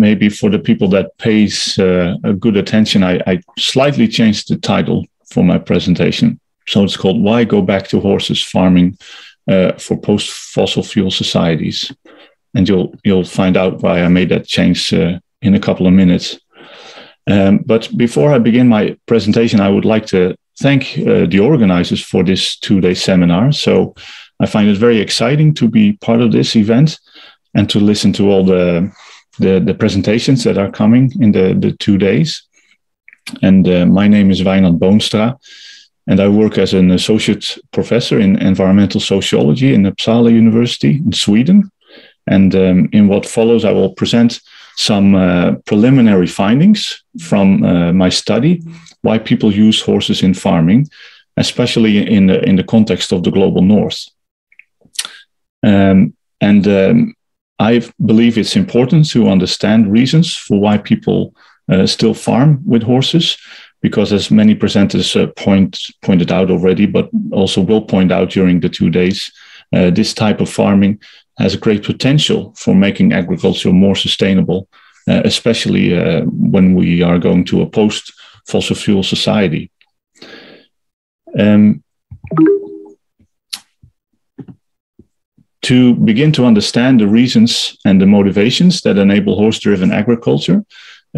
maybe for the people that pays uh, a good attention, I, I slightly changed the title for my presentation. So it's called "Why Go Back to Horses Farming uh, for Post-Fossil Fuel Societies," and you'll you'll find out why I made that change uh, in a couple of minutes. Um, but before I begin my presentation, I would like to thank uh, the organizers for this two-day seminar. So I find it very exciting to be part of this event and to listen to all the the, the presentations that are coming in the, the two days. And uh, my name is Wiebren Boonstra, and I work as an associate professor in environmental sociology in Uppsala University in Sweden. And um, in what follows, I will present some uh, preliminary findings from uh, my study why people use horses in farming, especially in the, in the context of the global north. Um, and um, I believe it's important to understand reasons for why people uh, still farm with horses, because as many presenters uh, point, pointed out already, but also will point out during the two days, uh, this type of farming has a great potential for making agriculture more sustainable, uh, especially uh, when we are going to a post fossil fuel society. Um, to begin to understand the reasons and the motivations that enable horse driven agriculture,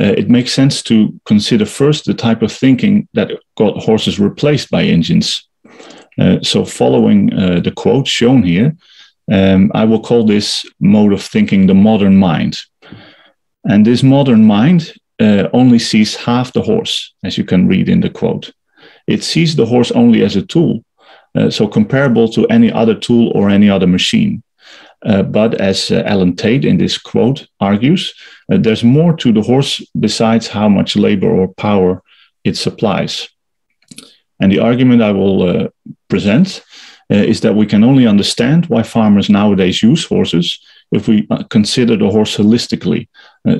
uh, it makes sense to consider first the type of thinking that got horses replaced by engines. Uh, so, following uh, the quote shown here, um, I will call this mode of thinking the modern mind. And this modern mind uh, only sees half the horse, as you can read in the quote. It sees the horse only as a tool, uh, so comparable to any other tool or any other machine. Uh, but as uh, Alan Tate in this quote argues, uh, there's more to the horse besides how much labor or power it supplies. And the argument I will uh, present is that we can only understand why farmers nowadays use horses if we consider the horse holistically.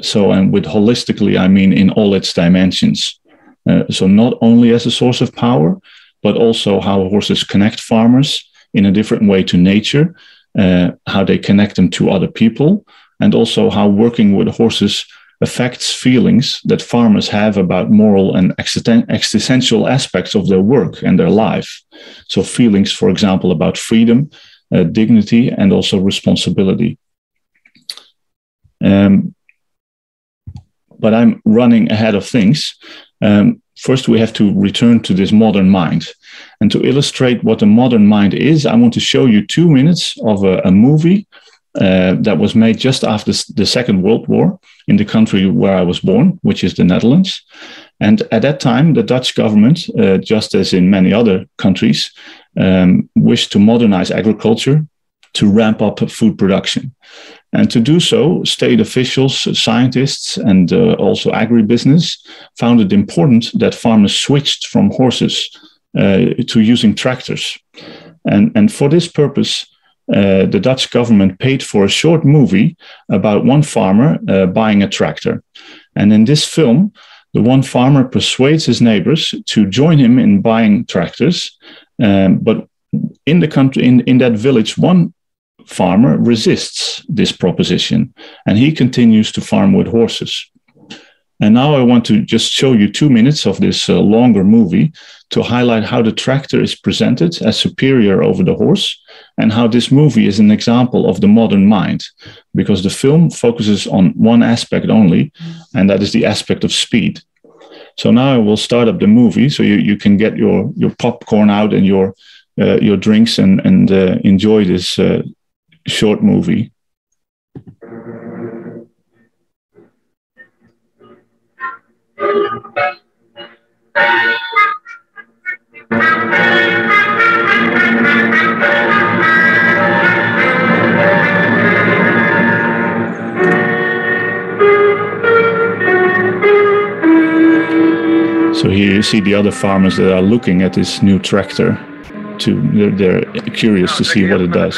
so, and with holistically, I mean in all its dimensions. so, not only as a source of power, but also how horses connect farmers in a different way to nature, uh, how they connect them to other people, and also how working with horses affects feelings that farmers have about moral and existential aspects of their work and their life. So, feelings, for example, about freedom, uh, dignity, and also responsibility. Um, but I'm running ahead of things. Um, first we have to return to this modern mind. And to illustrate what a modern mind is, I want to show you two minutes of a, a movie uh, that was made just after the Second World War in the country where I was born, which is the Netherlands. And at that time, the Dutch government, uh, just as in many other countries, um, wished to modernize agriculture to ramp up food production. And to do so, state officials, scientists, and uh, also agribusiness found it important that farmers switched from horses uh, to using tractors. And, and for this purpose, uh, the Dutch government paid for a short movie about one farmer uh, buying a tractor. And in this film, the one farmer persuades his neighbors to join him in buying tractors. Um, but in the country, in, in that village, one farmer resists this proposition and he continues to farm with horses. And now I want to just show you two minutes of this uh, longer movie to highlight how the tractor is presented as superior over the horse and how this movie is an example of the modern mind because the film focuses on one aspect only, and that is the aspect of speed. So now I will start up the movie so you, you can get your, your popcorn out and your, uh, your drinks and, and uh, enjoy this uh, short movie. So here you see the other farmers that are looking at this new tractor to they're, they're curious to see what it does.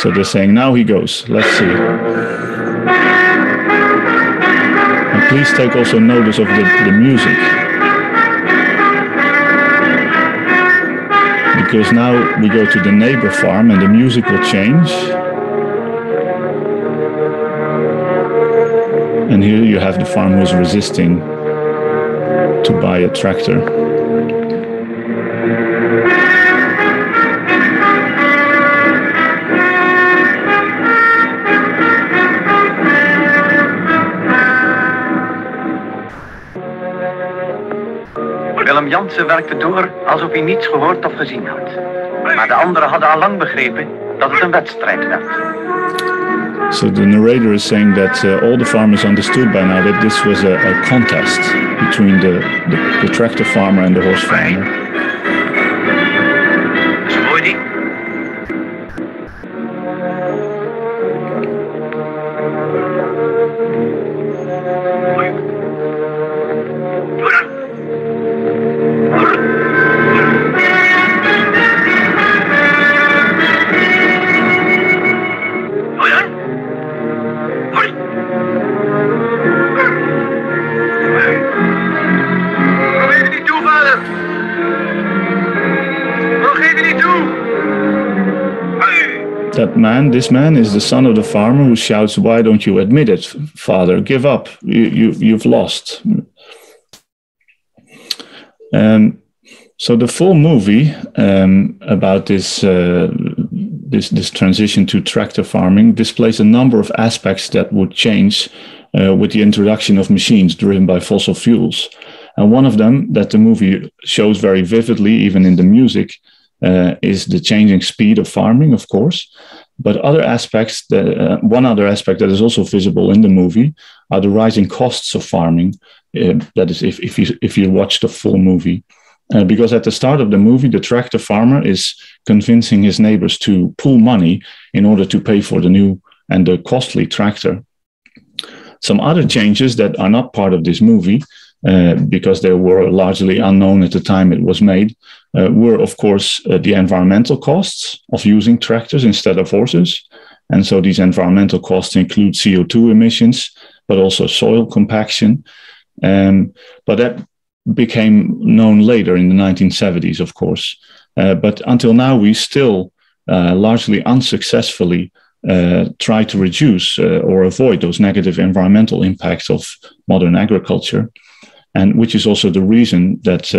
So they're saying now he goes. Let's see. And please take also notice of the, the music. because now we go to the neighbor farm and the music will change. And here you have the farmer who's resisting to buy a tractor. Willem Jansen werkte door alsof hij niets gehoord of gezien had. Maar de anderen hadden al lang begrepen dat het een wedstrijd werd. So the narrator is saying that uh, all the farmers understood by now that this was a, a contest between the, the, the, tractor farmer and the horse farmer. Man, this man is the son of the farmer who shouts, Why don't you admit it, father? Give up. You, you, you've lost. Um, so the full movie um, about this, uh, this, this transition to tractor farming displays a number of aspects that would change uh, with the introduction of machines driven by fossil fuels. And one of them that the movie shows very vividly, even in the music, uh, is the changing speed of farming, of course. But other aspects, that, uh, one other aspect that is also visible in the movie are the rising costs of farming. Uh, that is, if, if, you, if you watch the full movie. Uh, because at the start of the movie, the tractor farmer is convincing his neighbors to pool money in order to pay for the new and the costly tractor. Some other changes that are not part of this movie uh, because they were largely unknown at the time it was made, uh, were, of course, uh, the environmental costs of using tractors instead of horses. And so these environmental costs include CO2 emissions, but also soil compaction. Um, but that became known later in the 1970s, of course. Uh, but until now, we still uh, largely unsuccessfully uh, try to reduce uh, or avoid those negative environmental impacts of modern agriculture and which is also the reason that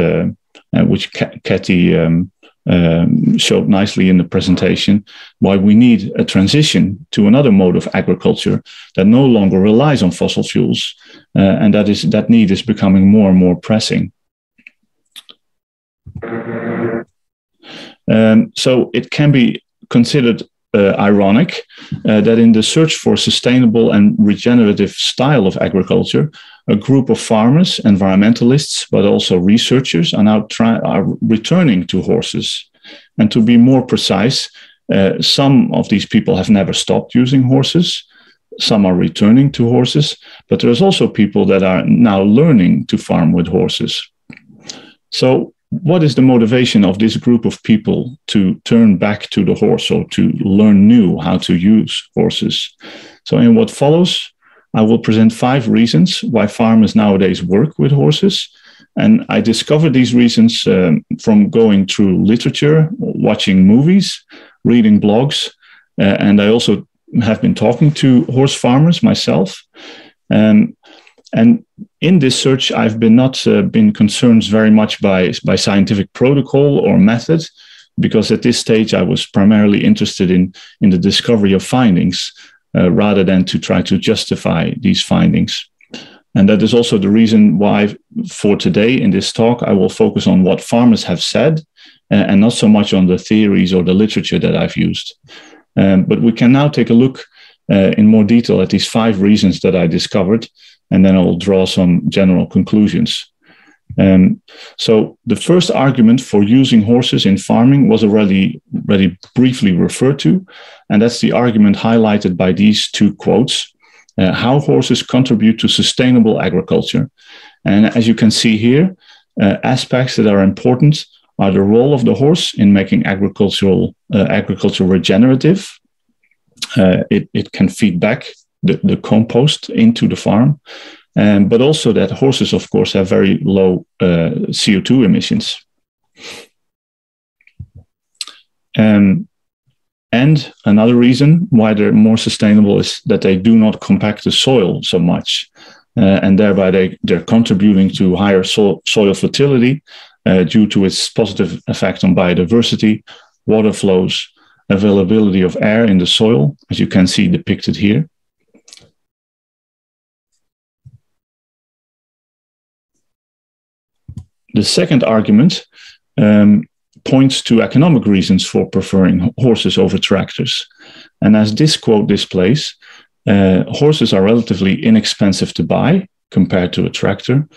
uh, which Kathy um, um, showed nicely in the presentation why we need a transition to another mode of agriculture that no longer relies on fossil fuels, uh, and that is that need is becoming more and more pressing. Um, so it can be considered uh, ironic uh, that in the search for sustainable and regenerative style of agriculture, a group of farmers, environmentalists, but also researchers are now try- are returning to horses. And to be more precise, uh, some of these people have never stopped using horses. Some are returning to horses, but there's also people that are now learning to farm with horses. So, what is the motivation of this group of people to turn back to the horse or to learn new how to use horses? So, in what follows, I will present five reasons why farmers nowadays work with horses. And I discovered these reasons um, from going through literature, watching movies, reading blogs, uh, and I also have been talking to horse farmers myself. Um, and in this search, I've been not uh, been concerned very much by, by scientific protocol or method, because at this stage I was primarily interested in, in the discovery of findings uh, rather than to try to justify these findings. And that is also the reason why, for today in this talk, I will focus on what farmers have said uh, and not so much on the theories or the literature that I've used. Um, but we can now take a look uh, in more detail at these five reasons that I discovered, and then I will draw some general conclusions. Um, so the first argument for using horses in farming was already, already briefly referred to, and that's the argument highlighted by these two quotes, uh, how horses contribute to sustainable agriculture. And as you can see here, uh, aspects that are important are the role of the horse in making agricultural uh, agriculture regenerative. Uh, it, it can feed back the, the compost into the farm. Um, but also that horses, of course, have very low uh, CO2 emissions. Um, and another reason why they're more sustainable is that they do not compact the soil so much. Uh, and thereby they, they're contributing to higher so- soil fertility uh, due to its positive effect on biodiversity, water flows, availability of air in the soil, as you can see depicted here. The second argument um, points to economic reasons for preferring horses over tractors. And as this quote displays, uh, horses are relatively inexpensive to buy compared to a tractor.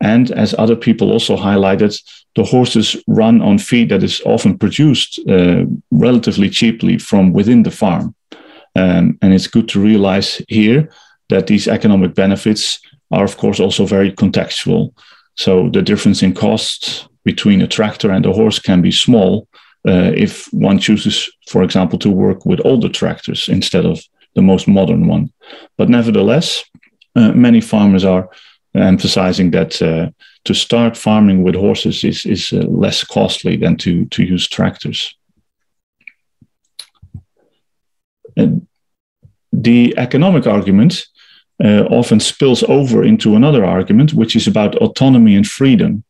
And as other people also highlighted, the horses run on feed that is often produced uh, relatively cheaply from within the farm. Um, and it's good to realize here that these economic benefits are, of course, also very contextual. So the difference in costs between a tractor and a horse can be small uh, if one chooses, for example, to work with older tractors instead of the most modern one. But nevertheless, uh, many farmers are emphasizing that uh, to start farming with horses is, is uh, less costly than to, to use tractors. And the economic argument uh, often spills over into another argument, which is about autonomy and freedom.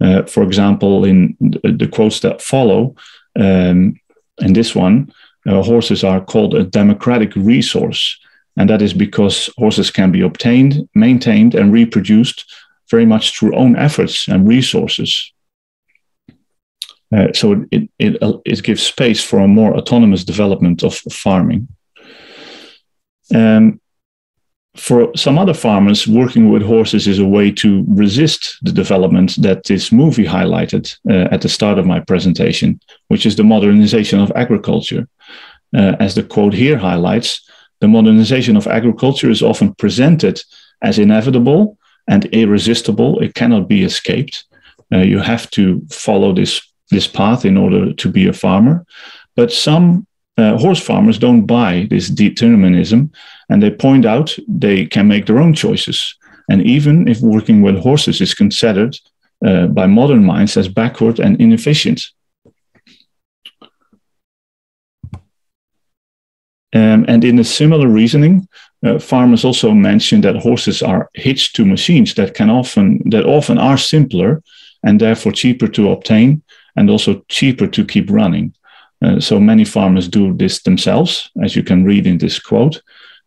Uh, for example, in the, quotes that follow, um, in this one, uh, horses are called a democratic resource. And that is because horses can be obtained, maintained, and reproduced very much through own efforts and resources. Uh, so it, it, it gives space for a more autonomous development of farming. Um, for some other farmers, working with horses is a way to resist the development that this movie highlighted uh, at the start of my presentation, which is the modernization of agriculture. Uh, as the quote here highlights, the modernization of agriculture is often presented as inevitable and irresistible. It cannot be escaped. Uh, you have to follow this, this path in order to be a farmer. But some uh, horse farmers don't buy this determinism and they point out they can make their own choices. And even if working with horses is considered uh, by modern minds as backward and inefficient, Um, and in a similar reasoning, uh, farmers also mention that horses are hitched to machines that can often that often are simpler and therefore cheaper to obtain and also cheaper to keep running. Uh, so many farmers do this themselves, as you can read in this quote.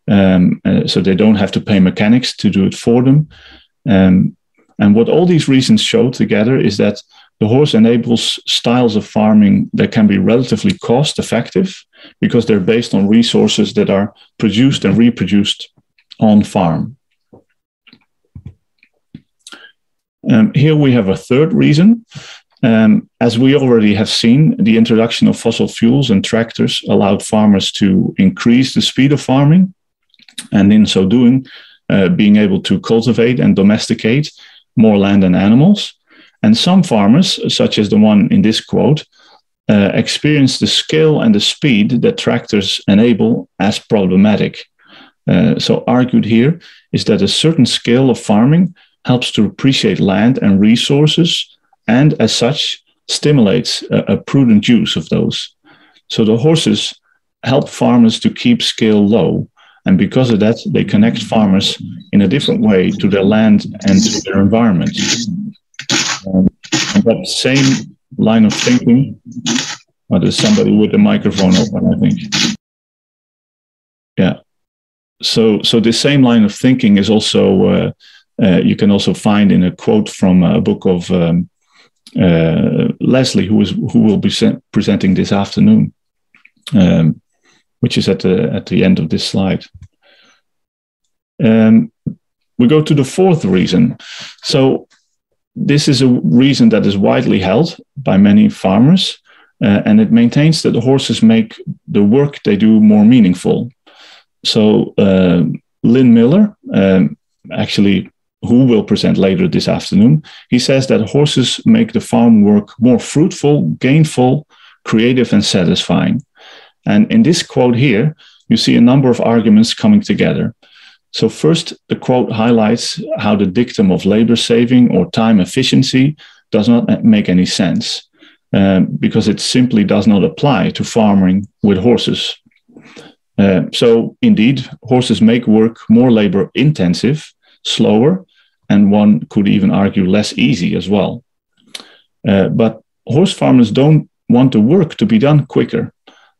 Um, uh, so they don't have to pay mechanics to do it for them. Um, and what all these reasons show together is that the horse enables styles of farming that can be relatively cost effective because they're based on resources that are produced and reproduced on farm. Um, here we have a third reason. Um, as we already have seen, the introduction of fossil fuels and tractors allowed farmers to increase the speed of farming, and in so doing, uh, being able to cultivate and domesticate more land and animals. And some farmers, such as the one in this quote, uh, experience the scale and the speed that tractors enable as problematic. Uh, so, argued here is that a certain scale of farming helps to appreciate land and resources, and as such, stimulates a, a prudent use of those. So, the horses help farmers to keep scale low. And because of that, they connect farmers in a different way to their land and to their environment. Um, and that same line of thinking. Oh, there's somebody with the microphone open, I think. Yeah. So, so the same line of thinking is also uh, uh, you can also find in a quote from a book of um, uh, Leslie, who is who will be presenting this afternoon, um, which is at the at the end of this slide. Um, we go to the fourth reason. So this is a reason that is widely held by many farmers, uh, and it maintains that the horses make the work they do more meaningful. So, uh, Lynn Miller, um, actually, who will present later this afternoon, he says that horses make the farm work more fruitful, gainful, creative, and satisfying. And in this quote here, you see a number of arguments coming together. So, first, the quote highlights how the dictum of labor saving or time efficiency does not make any sense. um, because it simply does not apply to farming with horses. Uh, so, indeed, horses make work more labor intensive, slower, and one could even argue less easy as well. Uh, but horse farmers don't want the work to be done quicker.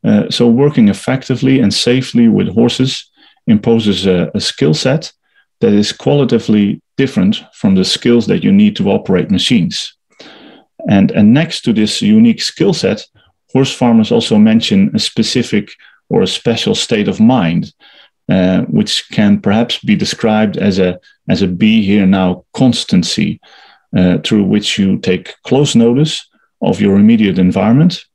Uh, so, working effectively and safely with horses imposes a, a skill set that is qualitatively different from the skills that you need to operate machines. And, and next to this unique skill set, horse farmers also mention a specific or a special state of mind, uh, which can perhaps be described as a, as a be here now constancy, uh, through which you take close notice of your immediate environment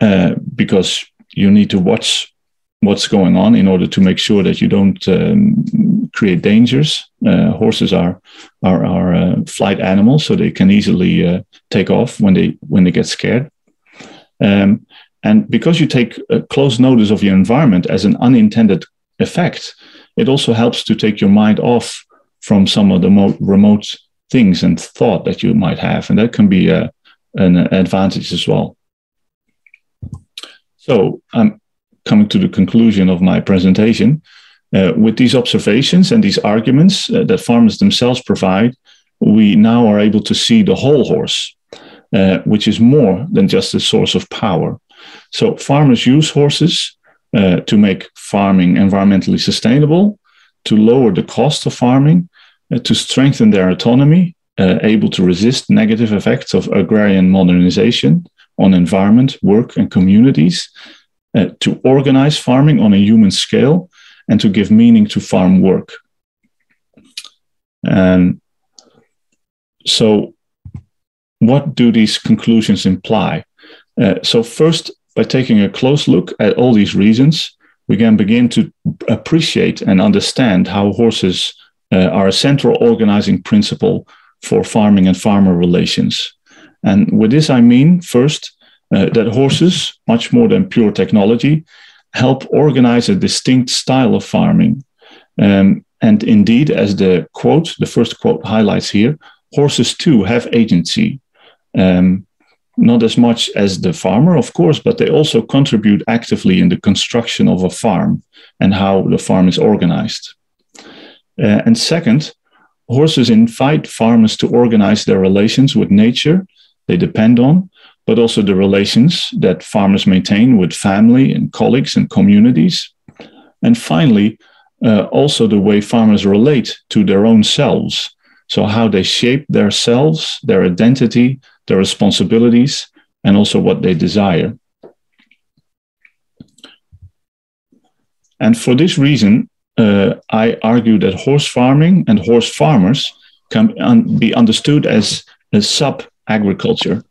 uh, because you need to watch what's going on in order to make sure that you don't um, create dangers. Uh, horses are are, are uh, flight animals, so they can easily take off when they when they get scared. Um, and because you take close notice of your environment as an unintended effect, it also helps to take your mind off from some of the more remote things and thought that you might have, and that can be uh, an advantage as well. So I'm coming to the conclusion of my presentation. Uh, with these observations and these arguments uh, that farmers themselves provide, we now are able to see the whole horse, uh, which is more than just a source of power. So, farmers use horses uh, to make farming environmentally sustainable, to lower the cost of farming, uh, to strengthen their autonomy, uh, able to resist negative effects of agrarian modernization on environment, work, and communities, to organize farming on a human scale and to give meaning to farm work. And so, what do these conclusions imply? Uh, so, first, by taking a close look at all these reasons, we can begin to appreciate and understand how horses uh, are a central organizing principle for farming and farmer relations. And with this, I mean, first, uh, that horses, much more than pure technology, help organize a distinct style of farming. Um, and indeed, as the quote, the first quote highlights here, horses too have agency. Um, not as much as the farmer, of course, but they also contribute actively in the construction of a farm and how the farm is organized. Uh, and second, horses invite farmers to organize their relations with nature they depend on but also the relations that farmers maintain with family and colleagues and communities. And finally, uh, also the way farmers relate to their own selves. So, how they shape their selves, their identity, their responsibilities, and also what they desire. And for this reason, uh, I argue that horse farming and horse farmers can un- be understood as a sub agriculture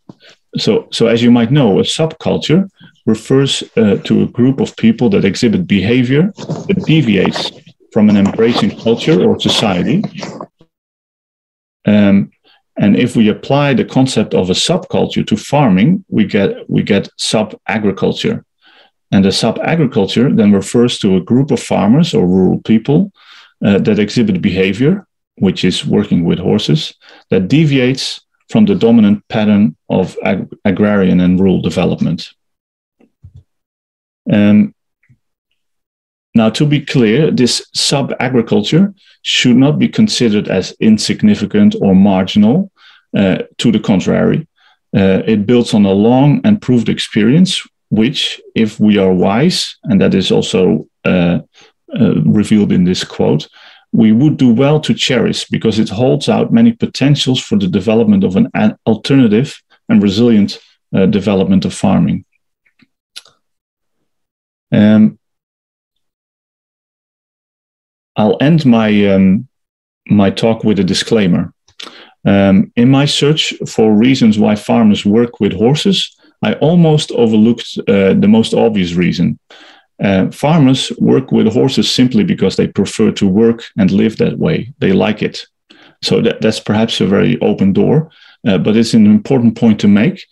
so, so as you might know, a subculture refers uh, to a group of people that exhibit behavior that deviates from an embracing culture or society. Um, and if we apply the concept of a subculture to farming, we get we get sub-agriculture. And the sub-agriculture then refers to a group of farmers or rural people uh, that exhibit behavior, which is working with horses, that deviates from the dominant pattern of ag- agrarian and rural development. Now, to be clear, this sub agriculture should not be considered as insignificant or marginal. Uh, to the contrary, uh, it builds on a long and proved experience, which, if we are wise, and that is also uh, uh revealed in this quote, we would do well to cherish because it holds out many potentials for the development of an alternative and resilient uh, development of farming. Um, I'll end my um, my talk with a disclaimer. Um, in my search for reasons why farmers work with horses, I almost overlooked uh, the most obvious reason, uh, farmers work with horses simply because they prefer to work and live that way. They like it. So that, that's perhaps a very open door, uh, but it's an important point to make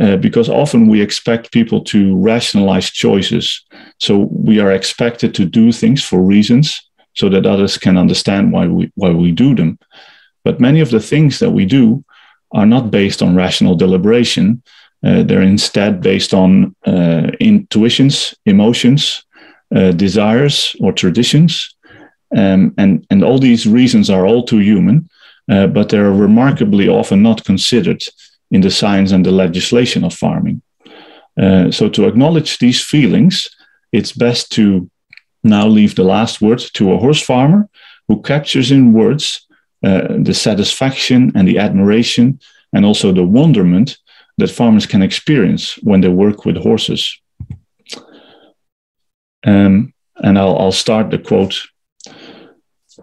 uh, because often we expect people to rationalize choices. So we are expected to do things for reasons so that others can understand why we, why we do them. But many of the things that we do are not based on rational deliberation, Uh, they're instead based on uh, intuitions, emotions, uh, desires, or traditions. Um, and, and all these reasons are all too human, uh, but they're remarkably often not considered in the science and the legislation of farming. Uh, so, to acknowledge these feelings, it's best to now leave the last word to a horse farmer who captures in words uh, the satisfaction and the admiration and also the wonderment that farmers can experience when they work with horses. Um, and I'll, I'll start the quote.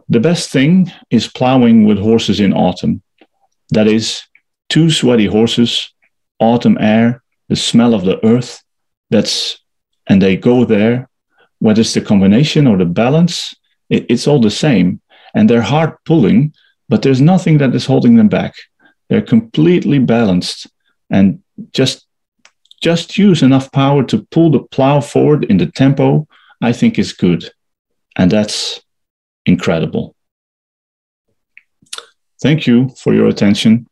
The best thing is plowing with horses in autumn. That is, two sweaty horses, autumn air, the smell of the earth. That's and they go there. Whether it's the combination or the balance, it, it's all the same. And they're hard pulling, but there's nothing that is holding them back. They're completely balanced and just just use enough power to pull the plow forward in the tempo I think is good. And that's incredible. Thank you for your attention.